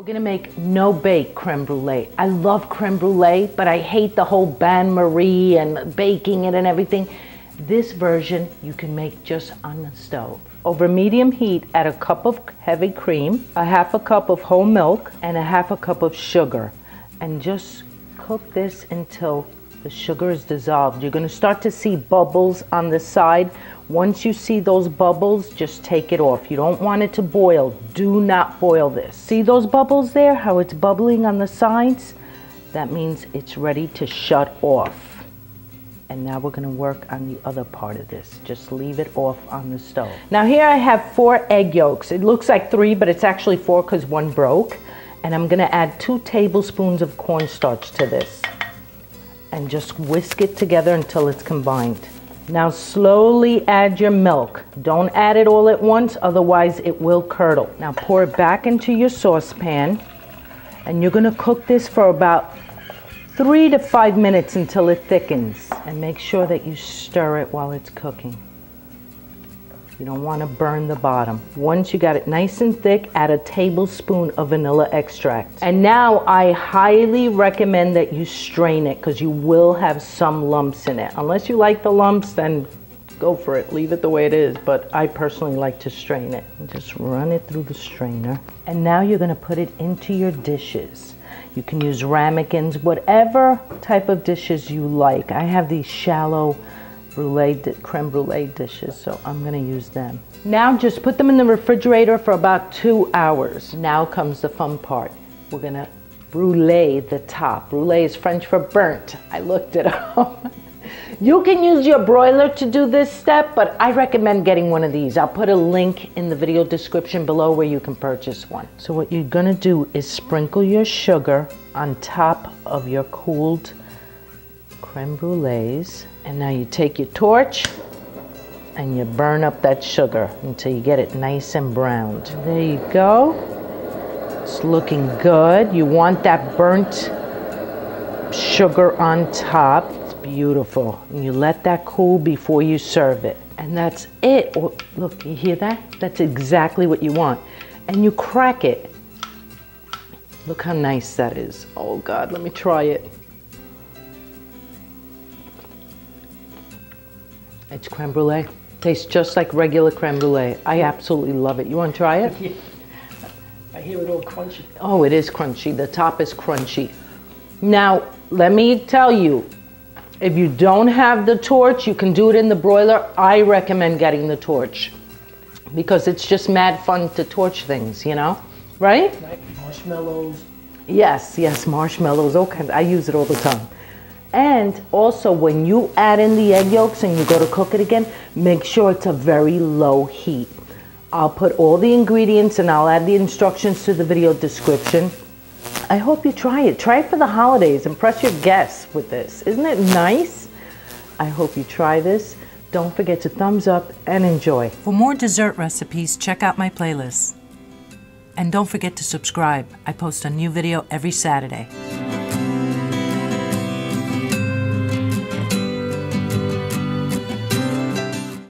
We're gonna make no bake creme brulee. I love creme brulee, but I hate the whole bain marie and baking it and everything. This version you can make just on the stove. Over medium heat, add a cup of heavy cream, a half a cup of whole milk, and a half a cup of sugar. And just cook this until the sugar is dissolved. You're gonna start to see bubbles on the side. Once you see those bubbles, just take it off. You don't want it to boil. Do not boil this. See those bubbles there, how it's bubbling on the sides? That means it's ready to shut off. And now we're gonna work on the other part of this. Just leave it off on the stove. Now here I have four egg yolks. It looks like three, but it's actually four because one broke. And I'm gonna add two tablespoons of cornstarch to this and just whisk it together until it's combined. Now slowly add your milk. Don't add it all at once, otherwise it will curdle. Now pour it back into your saucepan and you're gonna cook this for about three to five minutes until it thickens. And make sure that you stir it while it's cooking. You don't want to burn the bottom. Once you got it nice and thick, add a tablespoon of vanilla extract. And now I highly recommend that you strain it because you will have some lumps in it. Unless you like the lumps, then go for it. Leave it the way it is. But I personally like to strain it. Just run it through the strainer. And now you're going to put it into your dishes. You can use ramekins, whatever type of dishes you like. I have these shallow brulee, creme brulee dishes, so I'm gonna use them. Now just put them in the refrigerator for about two hours. Now comes the fun part. We're gonna brulee the top. Brulee is French for burnt. I looked it up. you can use your broiler to do this step, but I recommend getting one of these. I'll put a link in the video description below where you can purchase one. So what you're gonna do is sprinkle your sugar on top of your cooled creme brulees. And now you take your torch and you burn up that sugar until you get it nice and browned. There you go. It's looking good. You want that burnt sugar on top. It's beautiful. And you let that cool before you serve it. And that's it. Oh, look, you hear that? That's exactly what you want. And you crack it. Look how nice that is. Oh God, let me try it. It's creme brulee. Tastes just like regular creme brulee. I absolutely love it. You want to try it? Yeah. I hear it all crunchy. Oh, it is crunchy. The top is crunchy. Now, let me tell you, if you don't have the torch, you can do it in the broiler. I recommend getting the torch because it's just mad fun to torch things, you know? Right? Right? Marshmallows. Yes, yes, marshmallows. Okay, I use it all the time. And also when you add in the egg yolks and you go to cook it again, make sure it's a very low heat. I'll put all the ingredients and I'll add the instructions to the video description. I hope you try it. Try it for the holidays. Impress your guests with this. Isn't it nice? I hope you try this. Don't forget to thumbs up and enjoy. For more dessert recipes, check out my playlist. And don't forget to subscribe. I post a new video every Saturday.